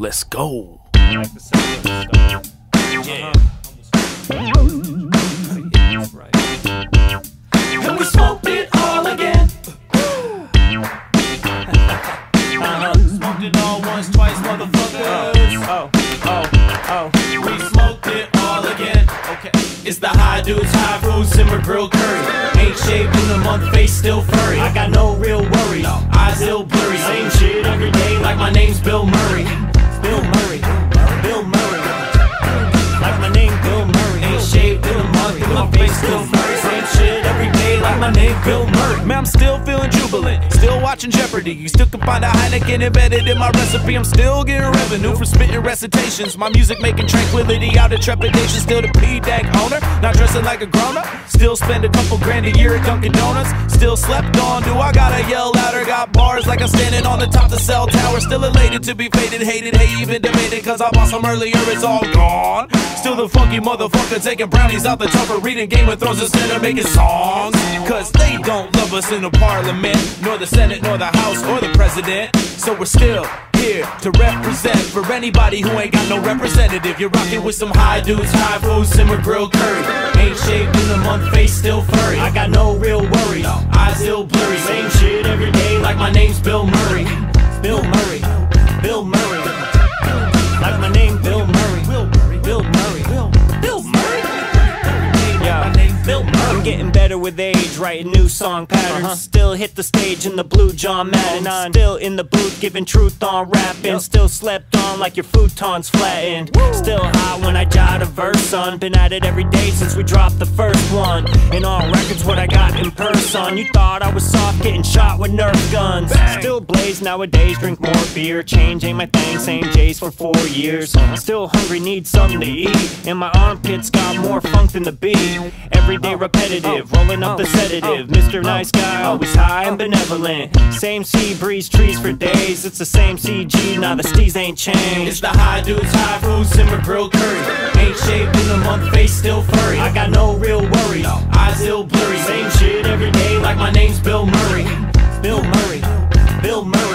Let's go. like the sound of the stuff. Yeah. And we smoked it all again. Uh-huh. Smoked it all once, twice, motherfuckers. Oh, oh, oh. We smoked it all again. Okay. It's the high dudes, high food, simmer, grilled curry. Ain't shaved in a month, face still furry. I got no real worries, eyes still blurry. Same shit every day, like my name's Bill my name, Bill Murray. Man, I'm still feeling jubilant. Still watching Jeopardy. You still can find a Heineken embedded in my recipe. I'm still getting revenue from spitting recitations. My music making tranquility out of trepidation. Still the P.Dank owner. Not dressing like a grown up. Still spend a couple grand a year at Dunkin' Donuts. Still slept on. Do I gotta yell louder? Got bars like I'm standing on the top of the cell tower. Still elated to be faded, hated, hey, even debated. Cause I bought some earlier, it's all gone. Still the funky motherfucker taking brownies out the tupper. Reading Game of Thrones instead of making songs. Cause they don't love us in the parliament, nor the Senate, nor the House, or the president. So we're still here to represent for anybody who ain't got no representative. You're rocking with some high dudes, high food, simmer, grilled curry. Ain't shaved in a month, face still furry. I got no real worries, eyes still blurry. Same shit every day, like my name's Bill Murray. Better with age, writing new song patterns. Still hit the stage in the blue John Madden. I'm still in the booth giving truth on rapping. Still slept on like your futon's flattened. Still hot when I jot son. Been at it every day since we dropped the first one. And on records, what I got in person. You thought I was soft, getting shot with Nerf guns. Still blaze nowadays, drink more beer. Change ain't my thing, same J's for four years. Uh-huh. Still hungry, need something to eat. And my armpits got more funk than the beat. Everyday oh. repetitive, oh. rolling up oh. the sedative. Mr. Nice Guy, always high and benevolent. Same sea breeze trees for days. It's the same CG, now the steez ain't changed. It's the high dudes, high food, simmer, grilled curry. Ain't shaved in a month, face still furry. I got no real worries, eyes still blurry. Same shit every day, like my name's Bill Murray. Bill Murray, Bill Murray.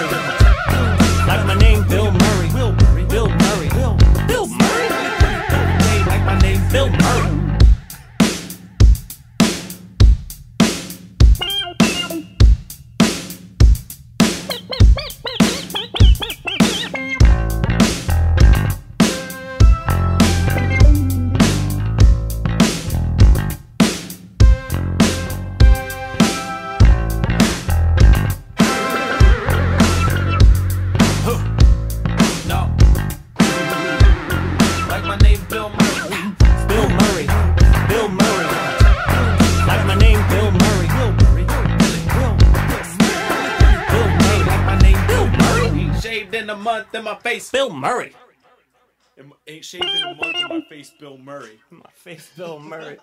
Shaved in a month in my face. Bill Murray. Ain't shaved in a month in my face, Bill Murray. My face, Bill Murray.